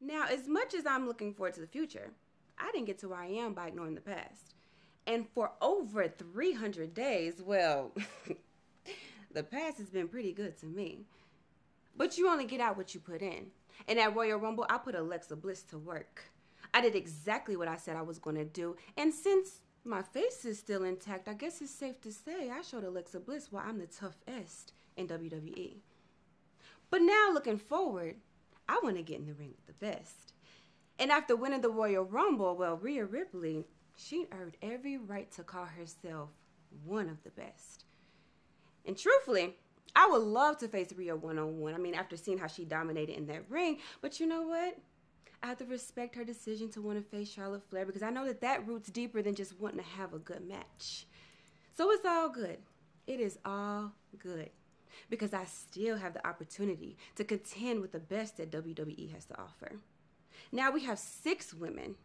Now, as much as I'm looking forward to the future, I didn't get to where I am by ignoring the past. And for over 300 days, well, the past has been pretty good to me. But you only get out what you put in. And at Royal Rumble, I put Alexa Bliss to work. I did exactly what I said I was going to do. And since my face is still intact, I guess it's safe to say I showed Alexa Bliss why I'm the toughest in WWE. But now looking forward, I want to get in the ring with the best. And after winning the Royal Rumble, well, Rhea Ripley, she earned every right to call herself one of the best. And truthfully, I would love to face Rhea one on one. I mean, after seeing how she dominated in that ring. But you know what? I have to respect her decision to want to face Charlotte Flair because I know that that roots deeper than just wanting to have a good match. So it's all good. It is all good because I still have the opportunity to contend with the best that WWE has to offer. Now we have six women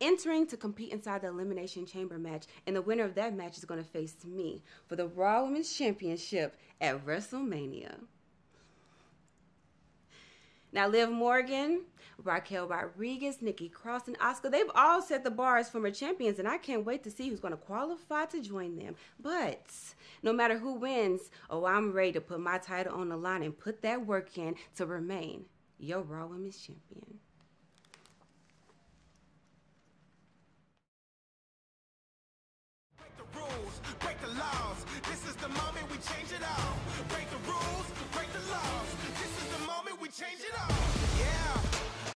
entering to compete inside the Elimination Chamber match, and the winner of that match is going to face me for the Raw Women's Championship at WrestleMania. Now, Liv Morgan, Raquel Rodriguez, Nikki Cross, and Asuka, they've all set the bars for my champions, and I can't wait to see who's going to qualify to join them. But no matter who wins, oh, I'm ready to put my title on the line and put that work in to remain your Raw Women's Champion. Break the rules, break the laws. This is the moment we change it all. Break